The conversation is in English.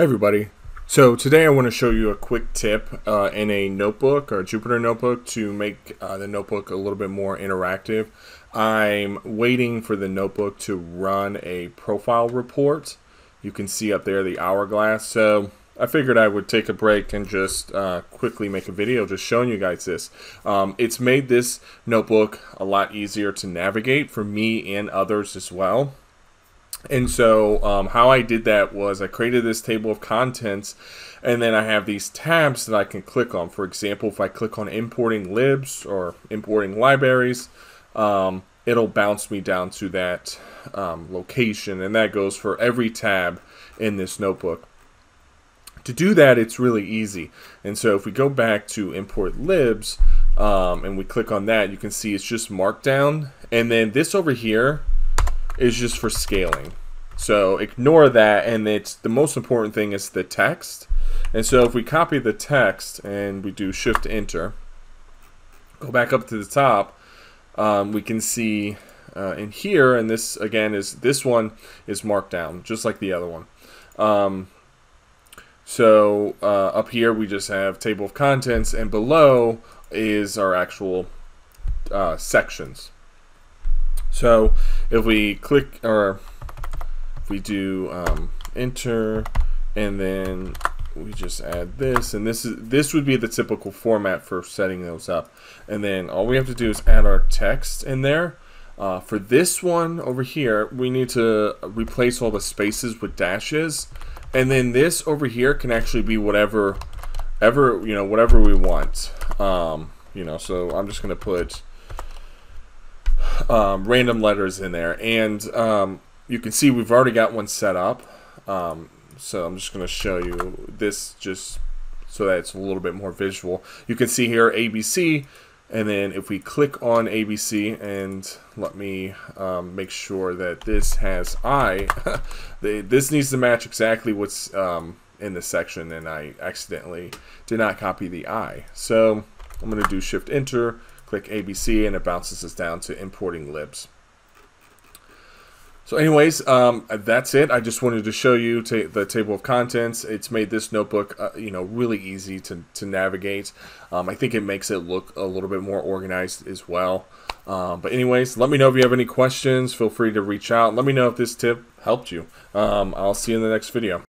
Hey everybody. So today I want to show you a quick tip uh, in a notebook or a Jupyter notebook to make uh, the notebook a little bit more interactive. I'm waiting for the notebook to run a profile report. You can see up there the hourglass. So I figured I would take a break and just uh, quickly make a video just showing you guys this. Um, it's made this notebook a lot easier to navigate for me and others as well. And so um, how I did that was I created this table of contents and then I have these tabs that I can click on. For example, if I click on importing libs or importing libraries, um, it'll bounce me down to that um, location and that goes for every tab in this notebook. To do that, it's really easy. And so if we go back to import libs um, and we click on that, you can see it's just markdown. And then this over here is just for scaling. So ignore that, and it's the most important thing is the text. And so if we copy the text and we do Shift Enter, go back up to the top, um, we can see uh, in here, and this again is this one is markdown just like the other one. Um, so uh, up here we just have table of contents, and below is our actual uh, sections. So if we click or if we do um, enter and then we just add this and this is this would be the typical format for setting those up. And then all we have to do is add our text in there. Uh, for this one over here we need to replace all the spaces with dashes. And then this over here can actually be whatever ever you know whatever we want. Um, you know so I'm just gonna put um, random letters in there. And um, you can see we've already got one set up. Um, so I'm just going to show you this just so that it's a little bit more visual. You can see here ABC. And then if we click on ABC and let me um, make sure that this has I, this needs to match exactly what's um, in the section and I accidentally did not copy the I. So I'm going to do Shift Enter click ABC and it bounces us down to importing libs. So anyways, um, that's it. I just wanted to show you ta the table of contents. It's made this notebook, uh, you know, really easy to, to navigate. Um, I think it makes it look a little bit more organized as well. Um, but anyways, let me know if you have any questions. Feel free to reach out. Let me know if this tip helped you. Um, I'll see you in the next video.